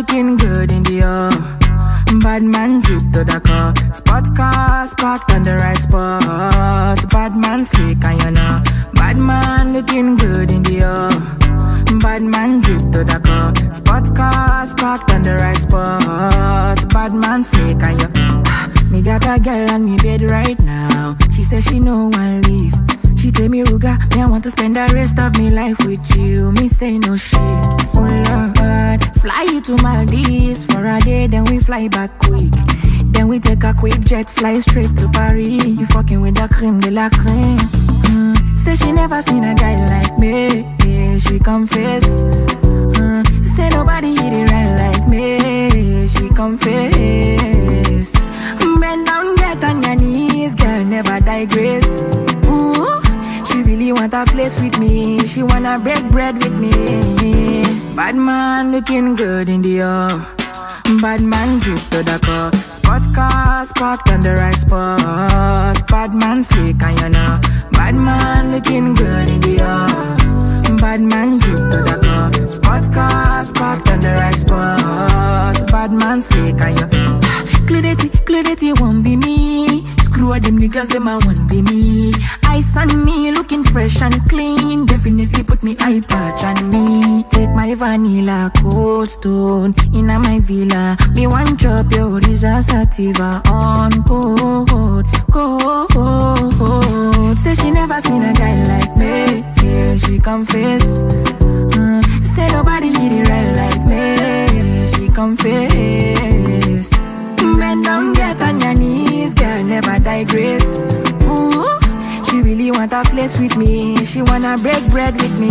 looking good in Dior. Bad man drip to the car. Spot cars parked on the right spot. Bad man slick and you know. Bad man looking good in Dior. Bad man drip to the car. Spot cars parked on the right spot. Bad man slick and you. Me got a girl on me bed right now. She says she no one leave. She tell me, Ruger, me I want to spend the rest of me life with you. Me say no shit. Oh Lord, fly you to Maldives for a day, then we fly back quick. Then we take a quick jet, fly straight to Paris. You fucking with the creme de la creme. Mm. Say she never seen a guy like me. Yeah, she confess. Flex with me. She wanna break bread with me. Bad man looking good in Dior. Bad man drip to the car. Spot cars parked on the right spot. Bad man slick and you know. Bad man looking good in Dior. Bad man drip to the car. Spot cars parked on the right spot. Bad man slick and you. Ah, clarity, clarity won't be me. Screw all them niggas, them I won't be me. Ice on me, looking fresh put me eye patch on me. Take my vanilla cold stone in my villa. Me one drop your Risa Sativa on cold, cold. Say she never seen a guy like me. Yeah, she confess. To flex with me. She wanna break bread with me.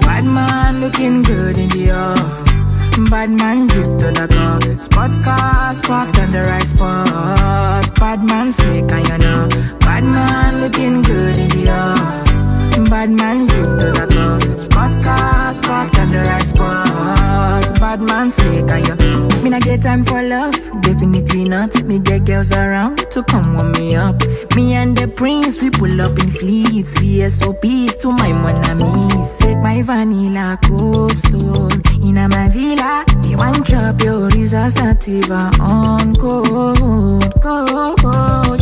Bad man looking good in Dior. Bad man drip to the car. Spot cars parked on the right spot. Bad man slick and you know. Bad man looking good in Dior. Bad man drip to the car. Spot cars parked on the right spot. Bad man slick and you. Not get time for love? Definitely not. Me get girls around to come warm me up. Me and the prince, we pull up in fleets. We so peace to my mon amis. Take my vanilla cold stone in my villa. Me one chop your resource sativa on cold, cold.